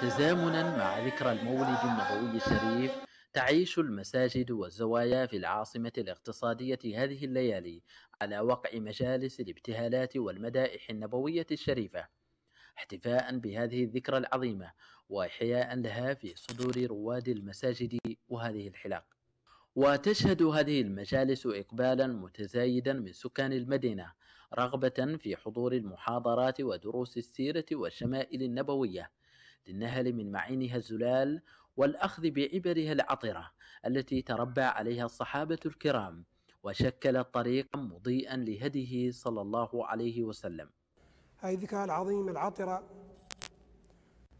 تزامنا مع ذكرى المولد النبوي الشريف تعيش المساجد والزوايا في العاصمة الاقتصادية هذه الليالي على وقع مجالس الابتهالات والمدائح النبوية الشريفة احتفاء بهذه الذكرى العظيمة وإحياء لها في صدور رواد المساجد وهذه الحلاق. وتشهد هذه المجالس إقبالا متزايدا من سكان المدينة رغبة في حضور المحاضرات ودروس السيرة والشمائل النبوية للنهل من معينها الزلال والأخذ بعبرها العطرة التي تربى عليها الصحابة الكرام وشكلت طريقا مضيئا لهديه صلى الله عليه وسلم. هذه الذكرى العظيمة العطرة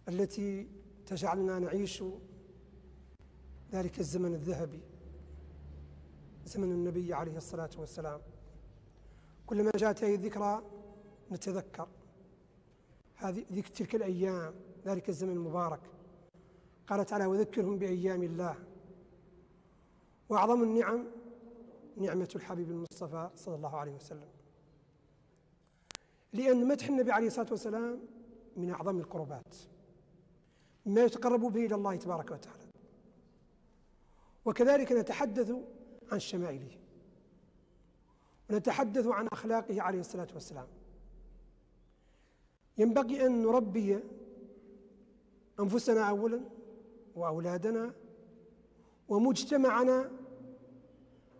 التي تجعلنا نعيش ذلك الزمن الذهبي زمن النبي عليه الصلاة والسلام. كلما جاءت هذه الذكرى نتذكر هذه تلك الأيام ذلك الزمن المبارك. قال تعالى وذكرهم بأيام الله. وأعظم النعم نعمة الحبيب المصطفى صلى الله عليه وسلم. لأن مدح النبي عليه الصلاة والسلام من أعظم القربات مما يتقرب به إلى الله تبارك وتعالى. وكذلك نتحدث عن شمائله ونتحدث عن أخلاقه عليه الصلاة والسلام. ينبغي أن نربي أنفسنا أولا وأولادنا ومجتمعنا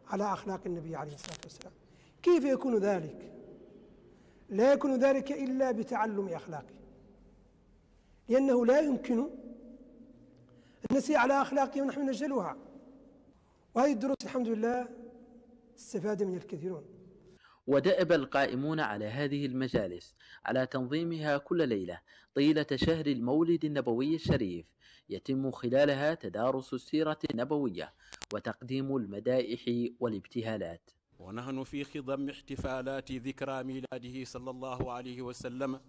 على أخلاق النبي عليه الصلاة والسلام. كيف يكون ذلك؟ لا يكون ذلك إلا بتعلم أخلاقه لأنه لا يمكن أن نسير على أخلاقه ونحن نجهلها. وهذه الدروس الحمد لله استفاد من الكثيرون. ودأب القائمون على هذه المجالس على تنظيمها كل ليلة طيلة شهر المولد النبوي الشريف يتم خلالها تدارس السيرة النبوية وتقديم المدائح والابتهالات. ونحن في خضم احتفالات ذكرى ميلاده صلى الله عليه وسلم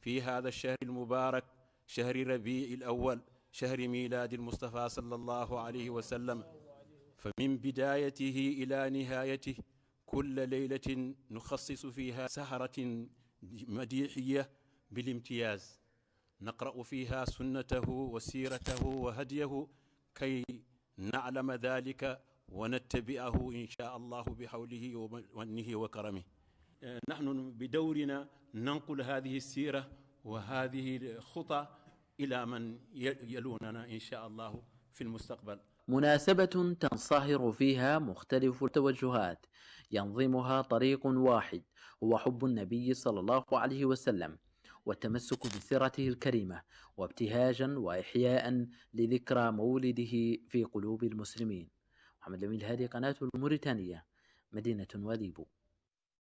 في هذا الشهر المبارك شهر ربيع الأول شهر ميلاد المصطفى صلى الله عليه وسلم. فمن بدايته إلى نهايته كل ليلة نخصص فيها سهرة مديحية بالامتياز. نقرأ فيها سنته وسيرته وهديه كي نعلم ذلك ونتبعه إن شاء الله بحوله ومنه وكرمه. نحن بدورنا ننقل هذه السيرة وهذه الخطى إلى من يلوننا إن شاء الله في المستقبل. مناسبة تنصهر فيها مختلف التوجهات ينظمها طريق واحد هو حب النبي صلى الله عليه وسلم والتمسك بسيرته الكريمة وابتهاجا وإحياء لذكرى مولده في قلوب المسلمين. محمد لمين هذه قناة الموريتانية مدينة وديبو.